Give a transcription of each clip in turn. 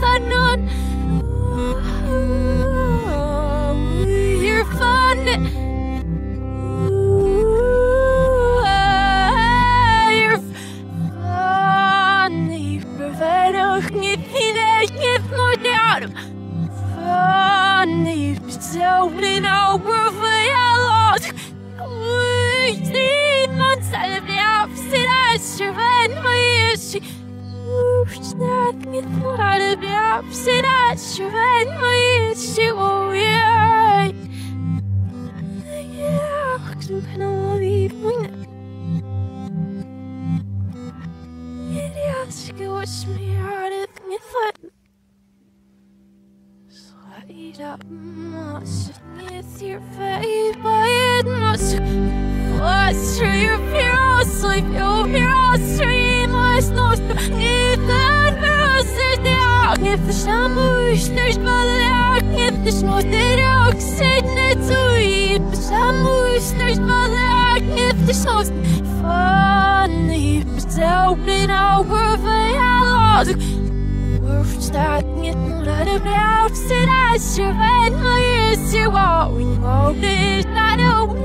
Fanon. You're fun. Ich verwende nicht mit Murade bia Sina Shven mai Shiwo yeah Yeah Subhana vi Mun Elias Gwas mi Arif Nifat Slida Mas Nithir Fai Bayad Mas What's your fear? Sleep your fear Oxide to eat The Shamush There's Balak If the Smoth Funny But open our Dialogue We're starting it Let it out Sit as your head My ears You are We know this Not open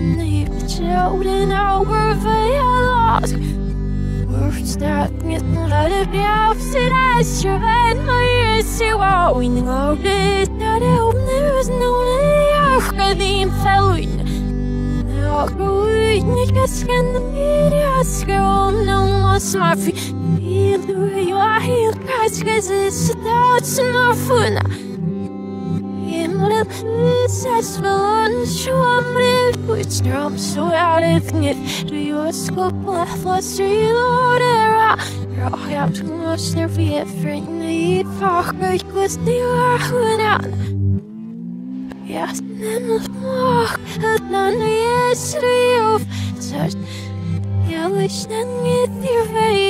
the We're funny, but children over the We're starting it, let it be opposite as your head, my ears, you are winning all this. That there's no Redim Felwyn. Rwy'n gasgen yn giri asgyr o nawn mas ma fi Fil dwi o ahil casgas ys y dod sy'n o'r ffwna Himlil ysas fel yn siwam rif Wyt strom so arif ngyd Dwi o sgwp lethlas dwi lor a iawn sy'n os nyr fi effrin Ni ffach gwaith gwesti o ahwyn Yes, nem smach het nan is riof Zert Jellish nan get your vape Stel was derst Rof Wellish nan man as nieuw